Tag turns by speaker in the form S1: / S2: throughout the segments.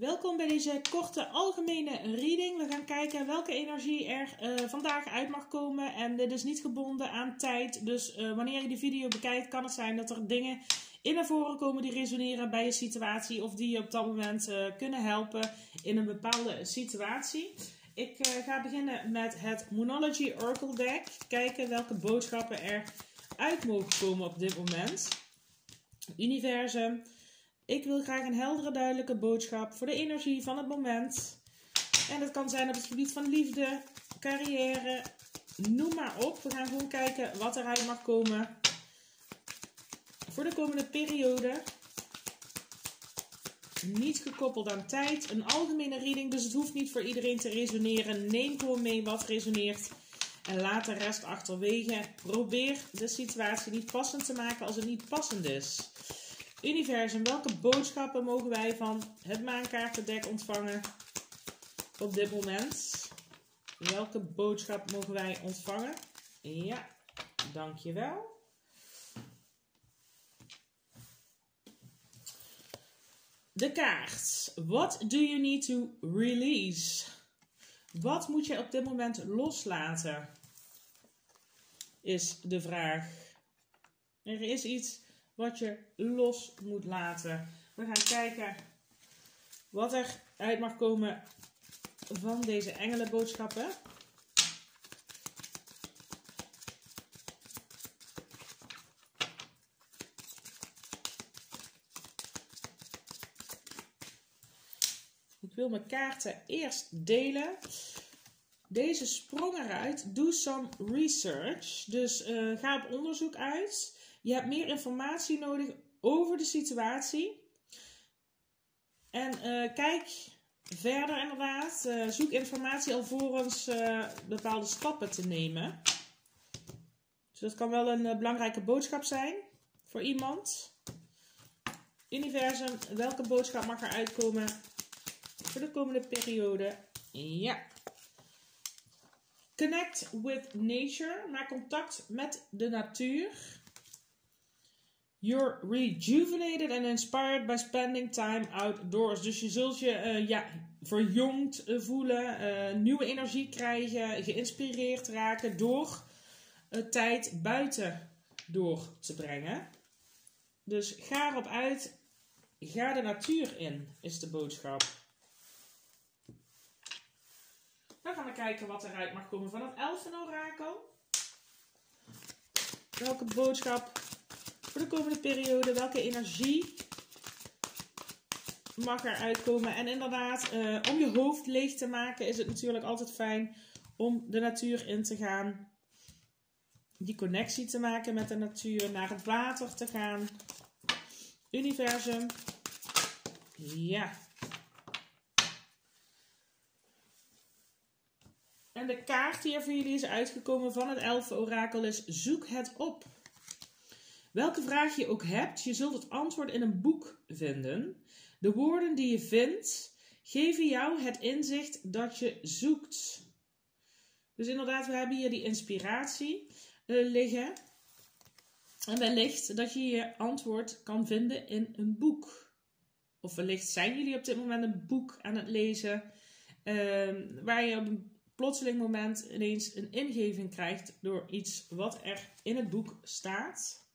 S1: Welkom bij deze korte algemene reading. We gaan kijken welke energie er uh, vandaag uit mag komen. En dit is niet gebonden aan tijd. Dus uh, wanneer je de video bekijkt, kan het zijn dat er dingen in naar voren komen die resoneren bij je situatie. Of die je op dat moment uh, kunnen helpen in een bepaalde situatie. Ik ga beginnen met het Moonology Oracle Deck. Kijken welke boodschappen er uit mogen komen op dit moment. Universum. Ik wil graag een heldere, duidelijke boodschap voor de energie van het moment. En dat kan zijn op het gebied van liefde, carrière, noem maar op. We gaan gewoon kijken wat eruit mag komen voor de komende periode. Niet gekoppeld aan tijd. Een algemene reading, dus het hoeft niet voor iedereen te resoneren. Neem gewoon mee wat resoneert. En laat de rest achterwege. Probeer de situatie niet passend te maken als het niet passend is. Universum, welke boodschappen mogen wij van het maankaartendek ontvangen op dit moment? Welke boodschap mogen wij ontvangen? Ja, dankjewel. De kaart. What do you need to release? Wat moet je op dit moment loslaten? Is de vraag. Er is iets wat je los moet laten. We gaan kijken wat er uit mag komen van deze engelenboodschappen. Ik wil mijn kaarten eerst delen. Deze sprong eruit. Do some research. Dus uh, ga op onderzoek uit. Je hebt meer informatie nodig over de situatie. En uh, kijk verder inderdaad. Uh, zoek informatie alvorens uh, bepaalde stappen te nemen. Dus dat kan wel een belangrijke boodschap zijn voor iemand. Universum, welke boodschap mag er uitkomen voor de komende periode? Ja. Connect with nature. Maak contact met de natuur. You're rejuvenated and inspired by spending time outdoors. Dus je zult je uh, ja, verjongd uh, voelen, uh, nieuwe energie krijgen, geïnspireerd raken door tijd buiten door te brengen. Dus ga erop uit, ga de natuur in, is de boodschap. Dan gaan we kijken wat eruit mag komen van het Elfenorakel. Welke boodschap voor de komende periode. Welke energie mag er uitkomen? En inderdaad, uh, om je hoofd leeg te maken is het natuurlijk altijd fijn om de natuur in te gaan. Die connectie te maken met de natuur, naar het water te gaan. Universum. Ja. En de kaart die er voor jullie is uitgekomen van het elfen orakel is zoek het op. Welke vraag je ook hebt, je zult het antwoord in een boek vinden. De woorden die je vindt, geven jou het inzicht dat je zoekt. Dus inderdaad, we hebben hier die inspiratie uh, liggen. En wellicht dat je je antwoord kan vinden in een boek. Of wellicht zijn jullie op dit moment een boek aan het lezen. Uh, waar je op een plotseling moment ineens een ingeving krijgt door iets wat er in het boek staat.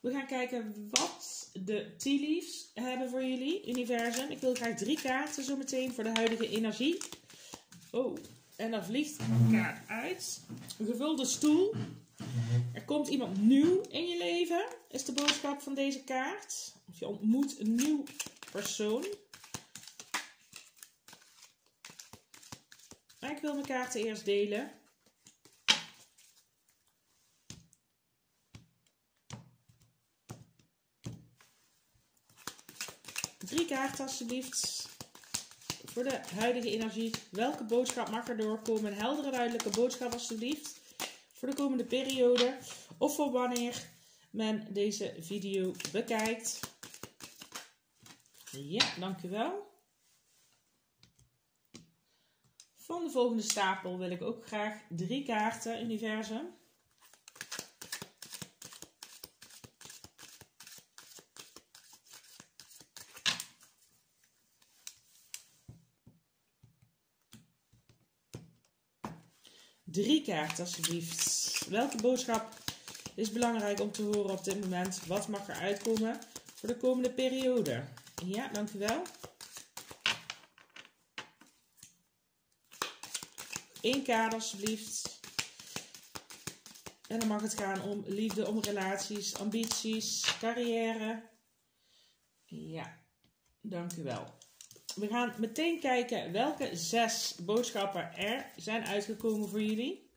S1: We gaan kijken wat de tea hebben voor jullie, universum. Ik wil graag drie kaarten zo meteen voor de huidige energie. Oh, en dan vliegt een kaart uit. Een gevulde stoel. Er komt iemand nieuw in je leven, is de boodschap van deze kaart. Of je ontmoet een nieuw persoon. ik wil mijn kaarten eerst delen. Kaarten alsjeblieft. Voor de huidige energie. Welke boodschap mag er doorkomen? Een heldere, duidelijke boodschap alsjeblieft. Voor de komende periode. Of voor wanneer men deze video bekijkt. Ja, dankjewel. Van de volgende stapel wil ik ook graag drie kaarten, universum. Drie kaarten alsjeblieft. Welke boodschap is belangrijk om te horen op dit moment? Wat mag er uitkomen voor de komende periode? Ja, dankjewel. Eén kaart alsjeblieft. En dan mag het gaan om liefde, om relaties, ambities, carrière. Ja, dankjewel. We gaan meteen kijken welke zes boodschappen er zijn uitgekomen voor jullie.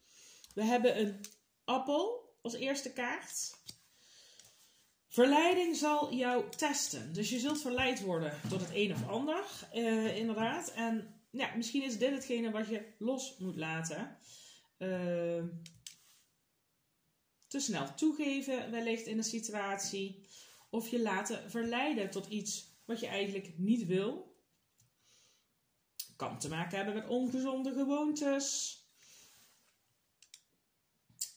S1: We hebben een appel als eerste kaart. Verleiding zal jou testen. Dus je zult verleid worden tot het een of ander, uh, inderdaad. En ja, misschien is dit hetgene wat je los moet laten. Uh, te snel toegeven, wellicht in een situatie. Of je laten verleiden tot iets wat je eigenlijk niet wil te maken hebben met ongezonde gewoontes.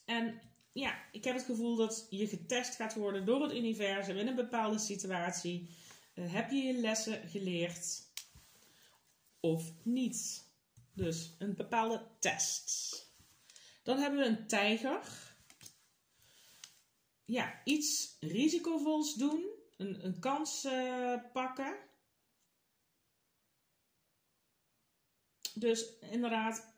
S1: En ja, ik heb het gevoel dat je getest gaat worden door het universum in een bepaalde situatie. Uh, heb je je lessen geleerd of niet? Dus een bepaalde test. Dan hebben we een tijger. Ja, iets risicovols doen. Een, een kans uh, pakken. Dus inderdaad,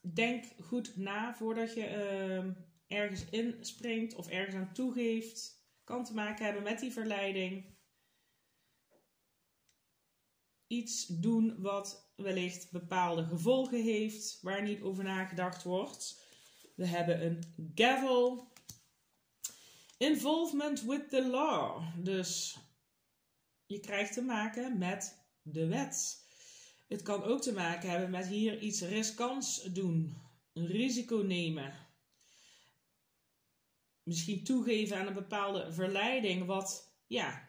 S1: denk goed na voordat je uh, ergens inspringt of ergens aan toegeeft. Kan te maken hebben met die verleiding. Iets doen wat wellicht bepaalde gevolgen heeft, waar niet over nagedacht wordt. We hebben een gavel. Involvement with the law. Dus je krijgt te maken met de wet. Het kan ook te maken hebben met hier iets riskants doen, een risico nemen. Misschien toegeven aan een bepaalde verleiding, wat ja,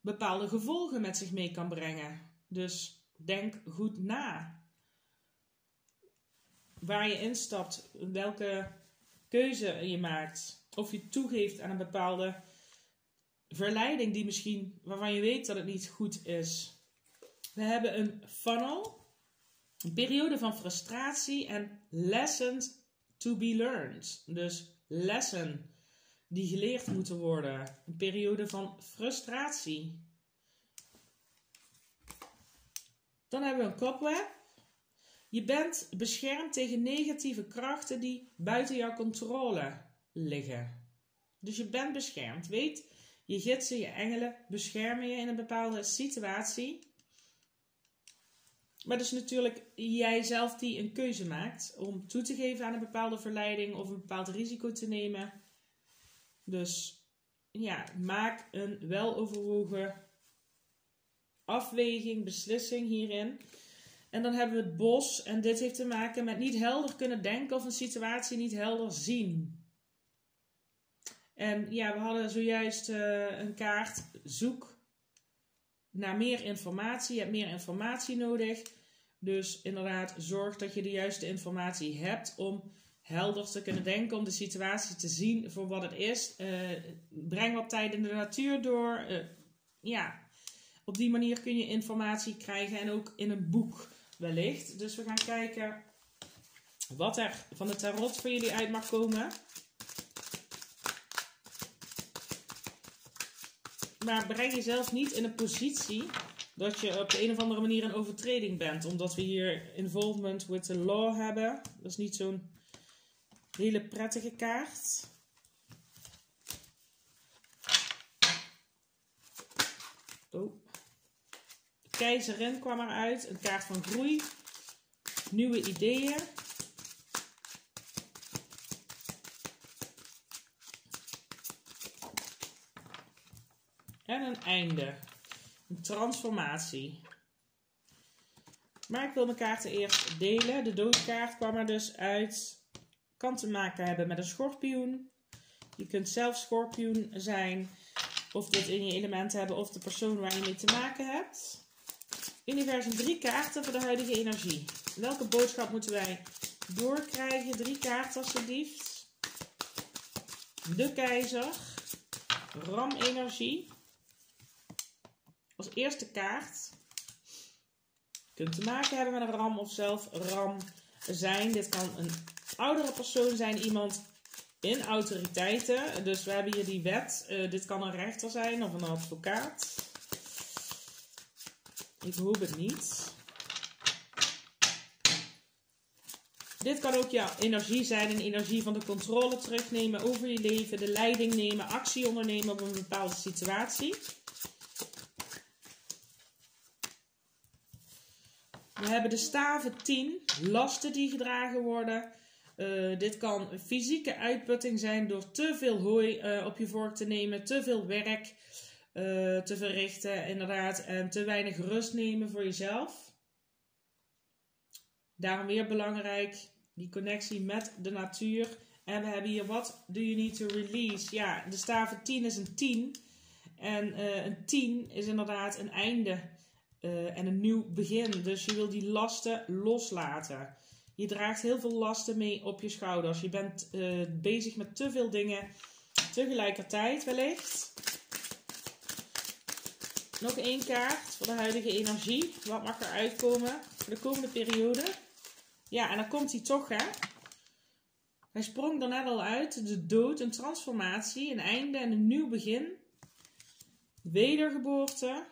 S1: bepaalde gevolgen met zich mee kan brengen. Dus denk goed na. Waar je instapt, welke keuze je maakt. Of je toegeeft aan een bepaalde verleiding die misschien, waarvan je weet dat het niet goed is. We hebben een funnel, een periode van frustratie en lessons to be learned. Dus lessen die geleerd moeten worden. Een periode van frustratie. Dan hebben we een cobweb. Je bent beschermd tegen negatieve krachten die buiten jouw controle liggen. Dus je bent beschermd. Weet je gidsen, je engelen beschermen je in een bepaalde situatie. Maar het is natuurlijk jij zelf die een keuze maakt om toe te geven aan een bepaalde verleiding of een bepaald risico te nemen. Dus ja, maak een weloverwogen afweging, beslissing hierin. En dan hebben we het bos. En dit heeft te maken met niet helder kunnen denken of een situatie niet helder zien. En ja, we hadden zojuist uh, een kaart. Zoek naar meer informatie. Je hebt meer informatie nodig. Dus inderdaad, zorg dat je de juiste informatie hebt om helder te kunnen denken, om de situatie te zien voor wat het is. Uh, breng wat tijd in de natuur door. Uh, ja, op die manier kun je informatie krijgen en ook in een boek wellicht. Dus we gaan kijken wat er van de tarot voor jullie uit mag komen. Maar breng jezelf niet in een positie dat je op de een of andere manier een overtreding bent. Omdat we hier involvement with the law hebben. Dat is niet zo'n hele prettige kaart. Oh. Keizerin kwam eruit. Een kaart van groei. Nieuwe ideeën. En een einde. Een transformatie. Maar ik wil mijn kaarten eerst delen. De doodkaart kwam er dus uit. Kan te maken hebben met een schorpioen. Je kunt zelf schorpioen zijn. Of dit in je element hebben. Of de persoon waar je mee te maken hebt. Universum drie kaarten voor de huidige energie. Welke boodschap moeten wij doorkrijgen? Drie kaarten alsjeblieft. De keizer. Ram energie. Als eerste kaart kunt te maken hebben met een ram of zelf ram zijn. Dit kan een oudere persoon zijn, iemand in autoriteiten. Dus we hebben hier die wet. Uh, dit kan een rechter zijn of een advocaat. Ik hoop het niet. Dit kan ook jouw energie zijn, een energie van de controle terugnemen over je leven, de leiding nemen, actie ondernemen op een bepaalde situatie. We hebben de staven 10, lasten die gedragen worden. Uh, dit kan fysieke uitputting zijn door te veel hooi uh, op je vork te nemen, te veel werk uh, te verrichten, inderdaad, en te weinig rust nemen voor jezelf. Daarom weer belangrijk, die connectie met de natuur. En we hebben hier wat do you need to release? Ja, de staven 10 is een 10. En een 10 is inderdaad een einde uh, en een nieuw begin. Dus je wil die lasten loslaten. Je draagt heel veel lasten mee op je schouders. Je bent uh, bezig met te veel dingen tegelijkertijd wellicht. Nog één kaart voor de huidige energie. Wat mag er uitkomen voor de komende periode? Ja, en dan komt hij toch, hè? Hij sprong net al uit. De dood, een transformatie, een einde en een nieuw begin. Wedergeboorte.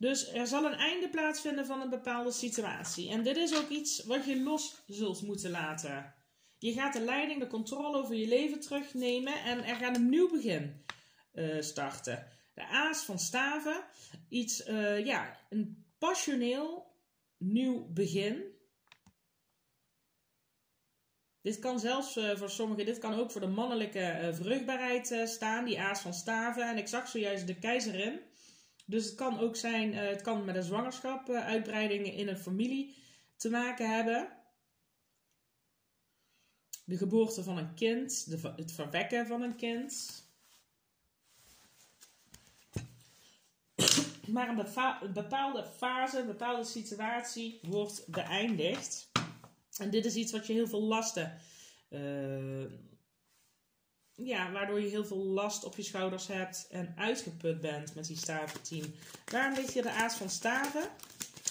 S1: Dus er zal een einde plaatsvinden van een bepaalde situatie. En dit is ook iets wat je los zult moeten laten. Je gaat de leiding, de controle over je leven terugnemen en er gaat een nieuw begin uh, starten. De aas van staven, iets, uh, ja, een passioneel nieuw begin. Dit kan zelfs uh, voor sommigen, dit kan ook voor de mannelijke vruchtbaarheid staan, die aas van staven. En ik zag zojuist de keizerin. Dus het kan ook zijn, uh, het kan met een zwangerschap, uh, uitbreidingen in een familie te maken hebben. De geboorte van een kind, de, het verwekken van een kind. Maar een, bepaalde fase, een bepaalde situatie wordt beëindigd. En dit is iets wat je heel veel lasten uh, ja, waardoor je heel veel last op je schouders hebt en uitgeput bent met die staven 10. Waarom ligt hier de aas van staven?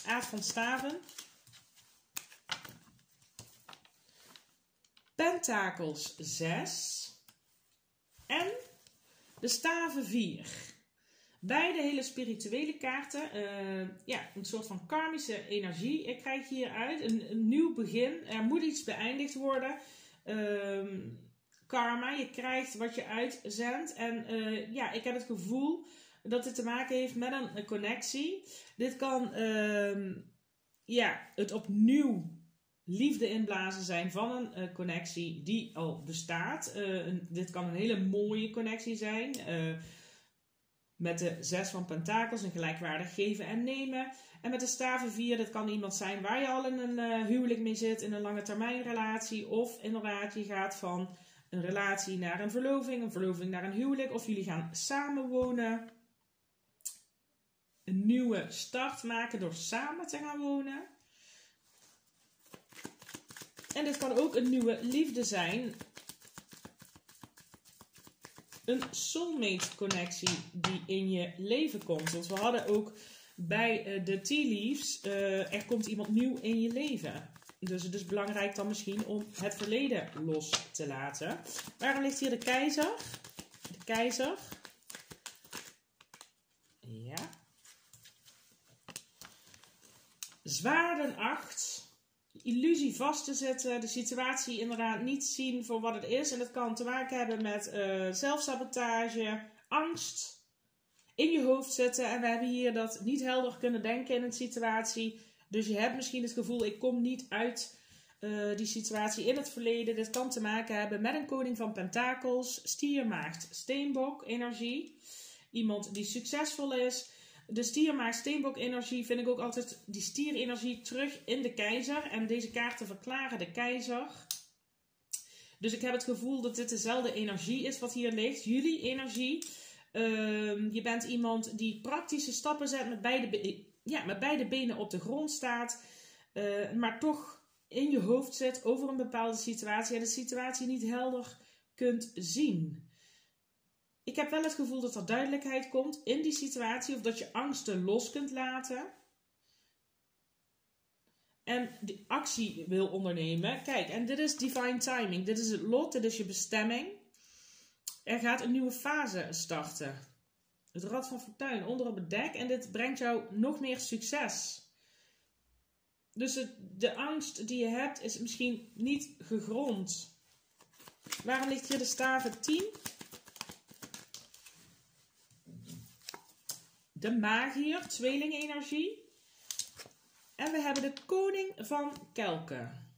S1: Aas van staven. Pentakels 6. En de staven 4. Beide hele spirituele kaarten. Uh, ja, een soort van karmische energie. Ik krijg hieruit een, een nieuw begin. Er moet iets beëindigd worden. Uh, karma. Je krijgt wat je uitzendt. En uh, ja, ik heb het gevoel dat dit te maken heeft met een, connectie. Dit kan uh, ja, het opnieuw liefde inblazen zijn van een uh, connectie die al bestaat. Een, dit kan een hele mooie connectie zijn. met de zes van pentakels, een gelijkwaardig geven en nemen. En met de staven vier, dat kan iemand zijn waar je al in een huwelijk mee zit, in een lange termijn relatie. Of inderdaad, je gaat van een relatie naar een verloving, een verloving naar een huwelijk, of jullie gaan samenwonen. Een nieuwe start maken door samen te gaan wonen. En dit kan ook een nieuwe liefde zijn. Een soulmate connectie die in je leven komt. Want we hadden ook bij eh, de tea leaves, uh, er komt iemand nieuw in je leven. Dus het is belangrijk dan misschien om het verleden los te laten. Waarom ligt hier de keizer? De keizer. Ja. Zwaarden 8. Illusie vast te zetten. De situatie inderdaad niet zien voor wat het is. En dat kan te maken hebben met uh, zelfsabotage, angst in je hoofd zetten. En we hebben hier dat niet helder kunnen denken in een situatie dus je hebt misschien het gevoel, ik kom niet uit uh, die situatie in het verleden. Dit kan te maken hebben met een koning van pentakels, stiermaagd, steenbok, energie. Iemand die succesvol is. De stiermaagd, steenbok energie vind ik ook altijd die stierenergie terug in de keizer. En deze kaarten verklaren de keizer. Dus ik heb het gevoel dat dit dezelfde energie is wat hier ligt. Jullie energie. Uh, je bent iemand die praktische stappen zet met beide ja, met beide benen op de grond staat, uh, maar toch in je hoofd zit over een bepaalde situatie en de situatie niet helder kunt zien. Ik heb wel het gevoel dat er duidelijkheid komt in die situatie of dat je angsten los kunt laten. en die actie wil ondernemen. Kijk, en dit is divine timing. Dit is het lot, dit is je bestemming. Er gaat een nieuwe fase starten. Het rad van fortuin onder op het dek en dit brengt jou nog meer succes. Dus de angst die je hebt is misschien niet gegrond. Waarom ligt hier de staven 10? De magier, tweelingenenergie. En we hebben de koning van kelken.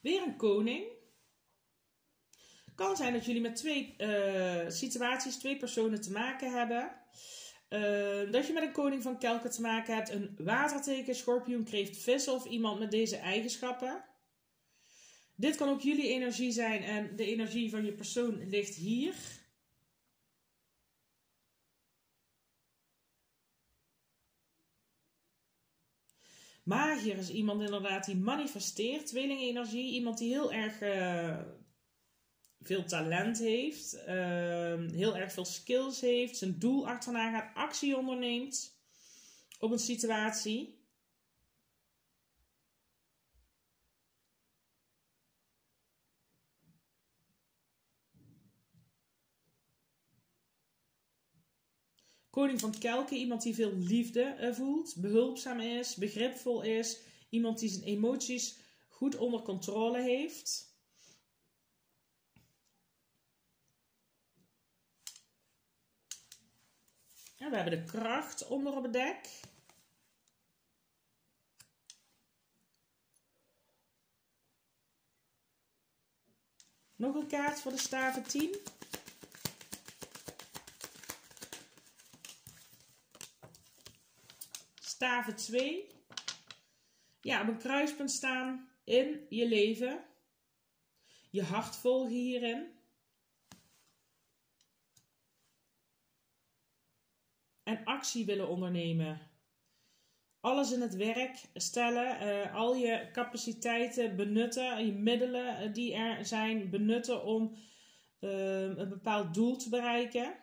S1: Weer een koning. Kan zijn dat jullie met twee uh, situaties, twee personen te maken hebben. Uh, dat je met een koning van kelken te maken hebt. Een waterteken, schorpioen, kreeft, vis of iemand met deze eigenschappen. Dit kan ook jullie energie zijn en de energie van je persoon ligt hier. Magier is iemand inderdaad die manifesteert, tweelingenenergie. Iemand die heel erg uh, veel talent heeft, uh, heel erg veel skills heeft, zijn doel achterna gaat, actie onderneemt op een situatie. Koning van Kelken, iemand die veel liefde uh, voelt, behulpzaam is, begripvol is, iemand die zijn emoties goed onder controle heeft. En we hebben de kracht onder op het dek. Nog een kaart voor de staven 10. Staven 2. Ja, op een kruispunt staan in je leven. Je hart volgen hierin. En actie willen ondernemen. Alles in het werk stellen, uh, al je capaciteiten benutten, je middelen eh, die er zijn benutten om uh, een bepaald doel te bereiken.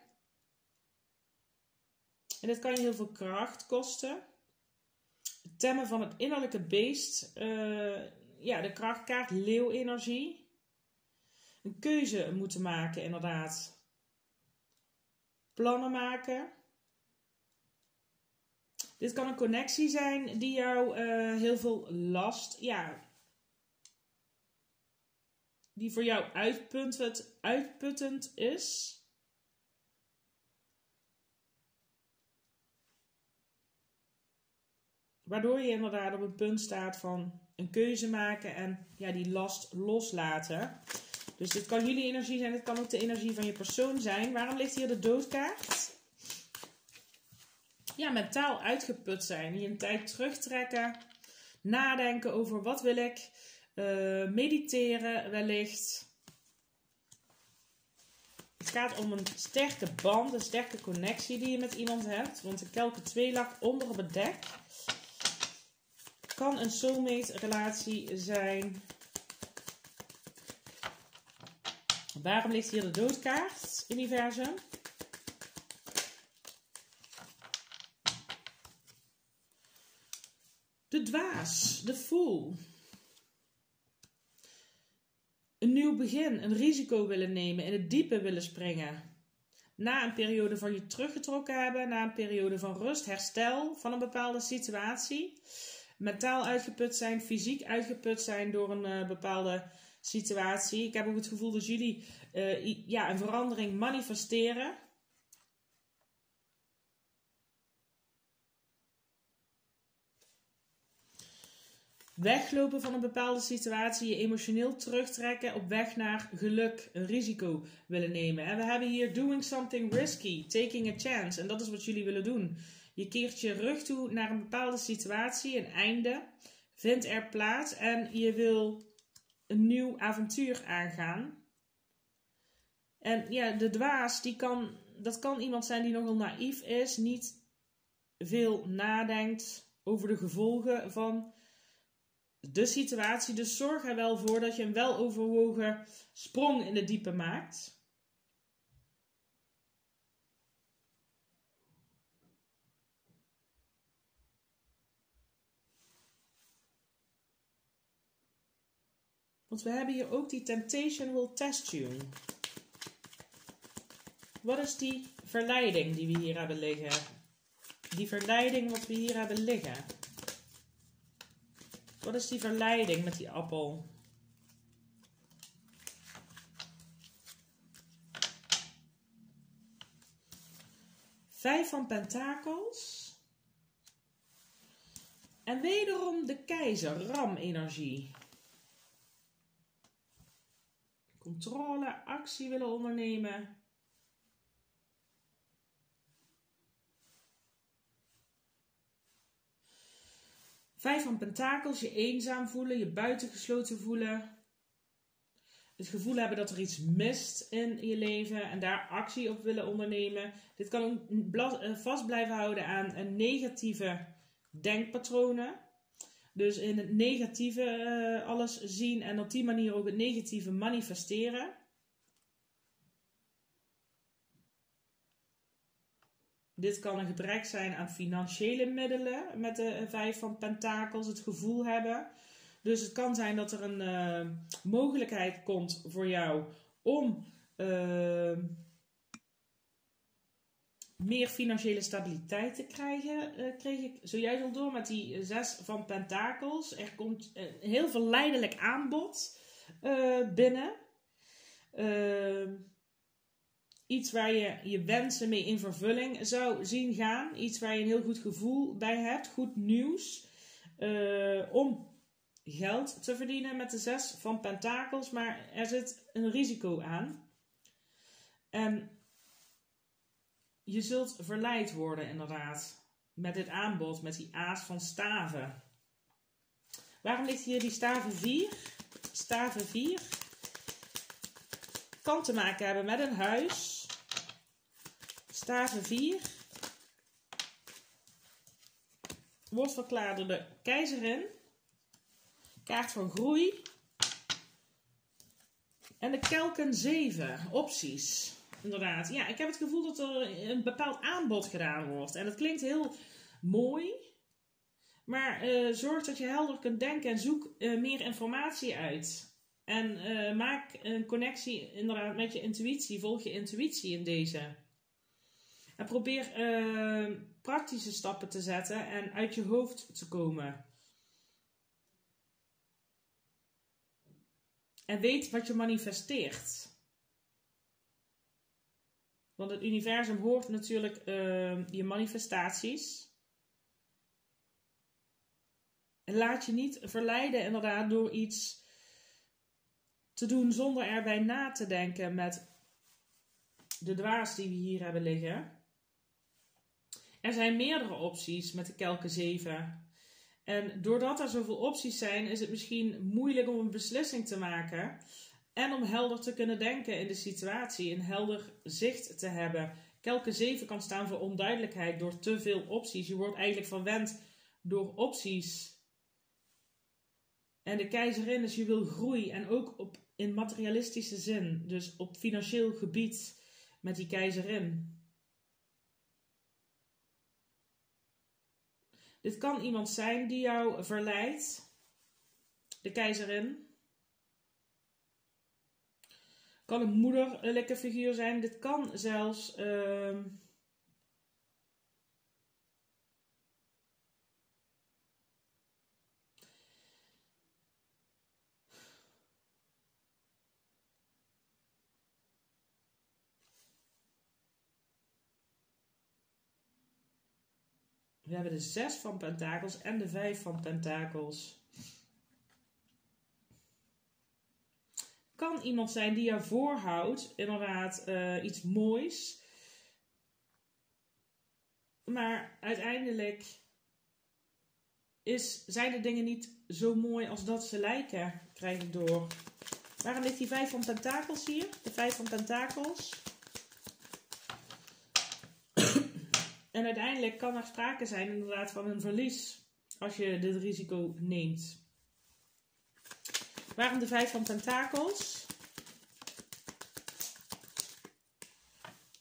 S1: En dit kan je heel veel kracht kosten temmen van het innerlijke beest. Uh, ja, de krachtkaart leeuwenergie. Een keuze moeten maken, inderdaad. Plannen maken. Dit kan een connectie zijn die jou uh, heel veel last, ja, die voor jou uitputtend, uitputtend is. Waardoor je inderdaad op een punt staat van een keuze maken en ja, die last loslaten. Dus dit kan jullie energie zijn, dit kan ook de energie van je persoon zijn. Waarom ligt hier de doodkaart? Ja, mentaal uitgeput zijn. Je een tijd terugtrekken. Nadenken over wat wil ik. Uh, mediteren wellicht. Het gaat om een sterke band, een sterke connectie die je met iemand hebt. Want de kelke 2 lag onder op het dek kan een soulmate relatie zijn. Waarom ligt hier de doodkaart, universum? De dwaas, de fool. Een nieuw begin, een risico willen nemen, in het diepe willen springen. Na een periode van je teruggetrokken hebben, na een periode van rust, herstel van een bepaalde situatie mentaal uitgeput zijn, fysiek uitgeput zijn door een uh, bepaalde situatie. Ik heb ook het gevoel dat jullie uh, ja, een verandering manifesteren. Weglopen van een bepaalde situatie, je emotioneel terugtrekken op weg naar geluk, een risico willen nemen. En we hebben hier doing something risky, taking a chance. En dat is wat jullie willen doen. Je keert je rug toe naar een bepaalde situatie, een einde vindt er plaats en je wil een nieuw avontuur aangaan. En ja, de dwaas, die kan, dat kan iemand zijn die nogal naïef is, niet veel nadenkt over de gevolgen van de situatie. Dus zorg er wel voor dat je een weloverwogen sprong in de diepe maakt. Want we hebben hier ook die temptation will test you. Wat is die verleiding die we hier hebben liggen? Die verleiding wat we hier hebben liggen. Wat is die verleiding met die appel? Vijf van pentakels. En wederom de keizer, ram-energie. Controle, actie willen ondernemen. Vijf van pentakels, je eenzaam voelen, je buitengesloten voelen. Het gevoel hebben dat er iets mist in je leven en daar actie op willen ondernemen. Dit kan eh, vast blijven houden aan negatieve denkpatronen. Dus in het negatieve uh, alles zien en op die manier ook het negatieve manifesteren. Dit kan een gebrek zijn aan financiële middelen met de vijf van pentakels, het gevoel hebben. Dus het kan zijn dat er een uh, mogelijkheid komt voor jou om uh, meer financiële stabiliteit te krijgen, uh, kreeg ik zojuist al door met die zes van pentakels. Er komt een heel verleidelijk aanbod binnen. Iets waar je je wensen mee in vervulling zou zien gaan. Iets waar je een heel goed gevoel bij hebt. Goed nieuws. om geld te verdienen met de zes van pentakels. Maar er zit een risico aan. En je zult verleid worden, inderdaad. Met dit aanbod, met die aas van staven. Waarom ligt hier die staven 4? Staven 4 kan te maken hebben met een huis. Staven 4 wordt verklaard de keizerin. Kaart van groei. En de kelken 7 opties inderdaad. Ja, ik heb het gevoel dat er een bepaald aanbod gedaan wordt. En dat klinkt heel mooi. Maar uh, zorg dat je helder kunt denken en zoek uh, meer informatie uit. En uh, maak een connectie inderdaad met je intuïtie. Volg je intuïtie in deze. En probeer praktische stappen te zetten en uit je hoofd te komen. En weet wat je manifesteert. Want het universum hoort natuurlijk uh, je manifestaties. En laat je niet verleiden inderdaad door iets te doen zonder erbij na te denken met de dwaas die we hier hebben liggen. Er zijn meerdere opties met de kelken 7. En doordat er zoveel opties zijn, is het misschien moeilijk om een beslissing te maken. En om helder te kunnen denken in de situatie, een helder zicht te hebben. Kelke 7 kan staan voor onduidelijkheid door te veel opties. Je wordt eigenlijk verwend door opties. En de keizerin is je wil groei en ook op, in materialistische zin, dus op financieel gebied met die keizerin. Dit kan iemand zijn die jou verleidt, de keizerin. Kan een moederlijke figuur zijn. Dit kan zelfs. Uh, We hebben de zes van pentakels en de vijf van pentakels. kan iemand zijn die je voorhoudt, inderdaad, uh, iets moois. Maar uiteindelijk is, zijn de dingen niet zo mooi als dat ze lijken, krijg ik door. Waarom ligt die vijf van pentakels hier? De vijf van pentakels. En uiteindelijk kan er sprake zijn inderdaad van een verlies als je dit risico neemt. Waarom de vijf van pentakels?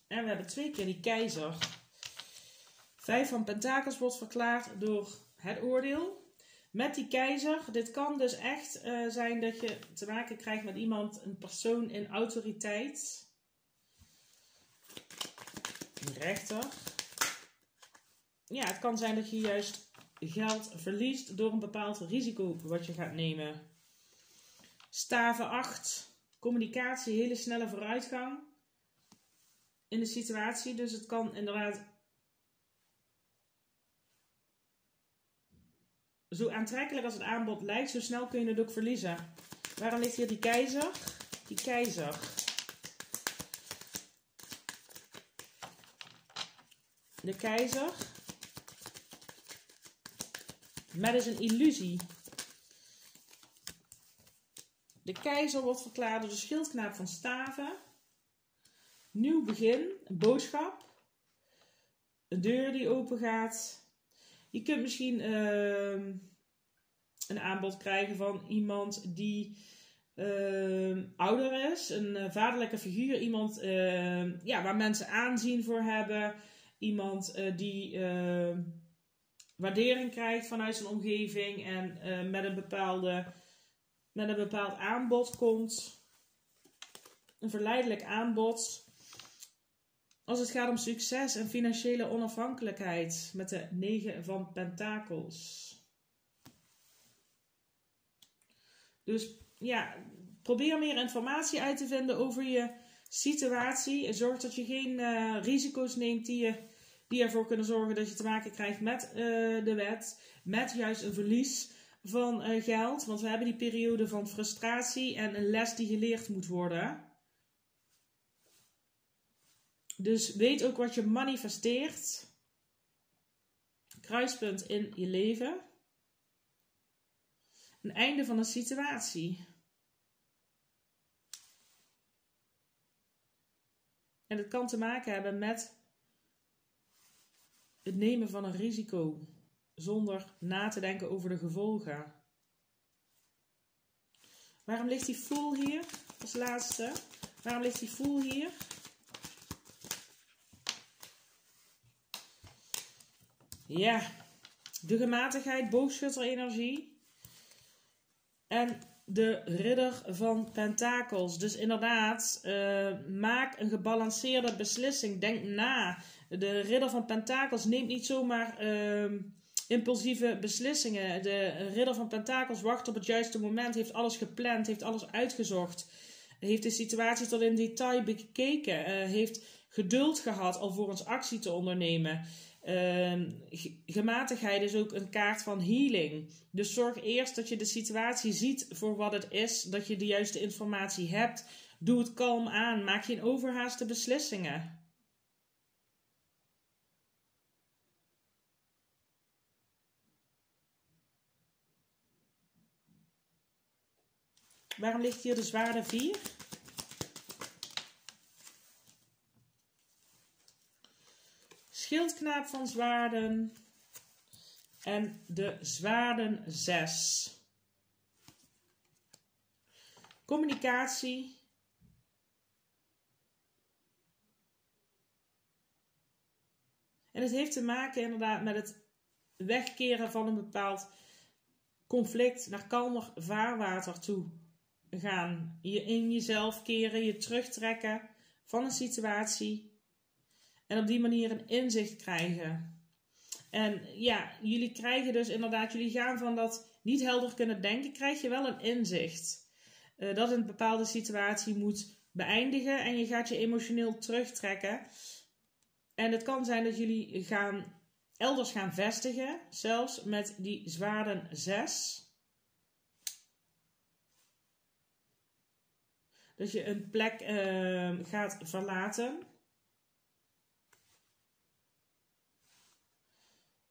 S1: En we hebben twee keer die keizer. Vijf van pentakels wordt verklaard door het oordeel. Met die keizer, dit kan dus echt eh, zijn dat je te maken krijgt met iemand, een persoon in autoriteit. Een rechter. Ja, het kan zijn dat je juist geld verliest door een bepaald risico wat je gaat nemen. Staven 8. Communicatie, hele snelle vooruitgang in de situatie. Dus het kan inderdaad zo aantrekkelijk als het aanbod lijkt, zo snel kun je het ook verliezen. Waarom ligt hier die keizer? Die keizer. De keizer. Maar is een illusie. De keizer wordt verklaard door de schildknaap van staven. Nieuw begin, boodschap. Een deur die open gaat. Je kunt misschien ehm, een aanbod krijgen van iemand die uh, ouder is. Een uh, vaderlijke figuur. Iemand uh, ja, waar mensen aanzien voor hebben. Iemand eh, die waardering krijgt vanuit zijn omgeving. En met, een bepaalde, met een bepaald aanbod komt. Een verleidelijk aanbod. Als het gaat om succes en financiële onafhankelijkheid met de 9 van pentakels. Dus ja, probeer meer informatie uit te vinden over je situatie. Zorg dat je geen uh, risico's neemt die, je, die ervoor kunnen zorgen dat je te maken krijgt met uh, de wet. Met juist een verlies van uh, geld. Want we hebben die periode van frustratie en een les die geleerd moet worden. Dus weet ook wat je manifesteert. Kruispunt in je leven. Een einde van een situatie. En het kan te maken hebben met het nemen van een risico zonder na te denken over de gevolgen. Waarom ligt die fool hier als laatste? Waarom ligt die fool hier? Ja, de gematigheid, boogschutter-energie. En de ridder van pentakels. Dus inderdaad, uh, maak een gebalanceerde beslissing. Denk na. De ridder van pentakels neemt niet zomaar uh, impulsieve beslissingen. De ridder van pentakels wacht op het juiste moment. Heeft alles gepland. Heeft alles uitgezocht. Heeft de situatie tot in detail bekeken. Uh, heeft geduld gehad alvorens actie te ondernemen. Uh, gematigheid is ook een kaart van healing. Dus zorg eerst dat je de situatie ziet voor wat het is, dat je de juiste informatie hebt. Doe het kalm aan, maak geen overhaaste beslissingen. Waarom ligt hier de zwaarde 4? schildknaap van zwaarden en de zwaarden 6. Communicatie. En het heeft te maken inderdaad met het wegkeren van een bepaald conflict naar kalmer vaarwater toe gaan. Je in jezelf keren, je terugtrekken van een situatie en op die manier een inzicht krijgen. En ja, jullie krijgen dus inderdaad, jullie gaan van dat niet helder kunnen denken, krijg je wel een inzicht. Uh, dat een bepaalde situatie moet beëindigen en je gaat je emotioneel terugtrekken. En het kan zijn dat jullie gaan elders gaan vestigen, zelfs met die zwaarden 6. Dat je een plek uh, gaat verlaten.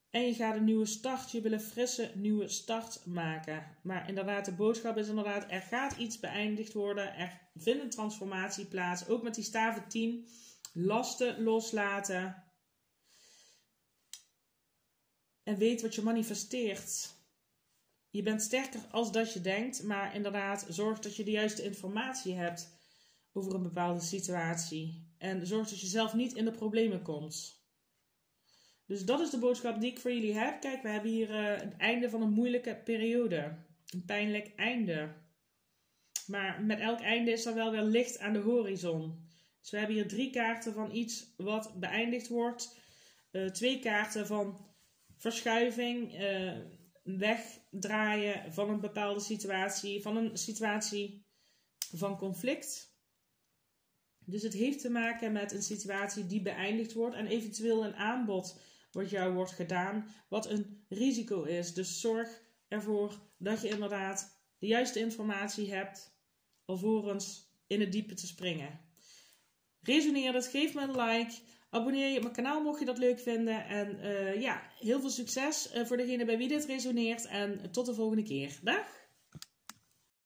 S1: En je gaat een nieuwe start, je wil een frisse nieuwe start maken. Maar inderdaad, de boodschap is inderdaad, er gaat iets beëindigd worden. Er vindt een transformatie plaats. Ook met die staven 10. Lasten loslaten. En weet wat je manifesteert. Je bent sterker als dat je denkt, maar inderdaad, zorg dat je de juiste informatie hebt over een bepaalde situatie. En zorg dat je zelf niet in de problemen komt. Dus dat is de boodschap die ik voor jullie heb. Kijk, we hebben hier uh, het einde van een moeilijke periode. Een pijnlijk einde. Maar met elk einde is er wel weer licht aan de horizon. Dus we hebben hier drie kaarten van iets wat beëindigd wordt. Uh, twee kaarten van verschuiving, uh, wegdraaien van een bepaalde situatie, van een situatie van conflict. Dus het heeft te maken met een situatie die beëindigd wordt en eventueel een aanbod wat jou wordt gedaan, wat een risico is. Dus zorg ervoor dat je inderdaad de juiste informatie hebt alvorens in het diepe te springen. Resoneer het, geef me een like. Abonneer je op mijn kanaal mocht je dat leuk vinden. En uh, ja, heel veel succes uh, voor degene bij wie dit resoneert. En tot de volgende keer. Dag!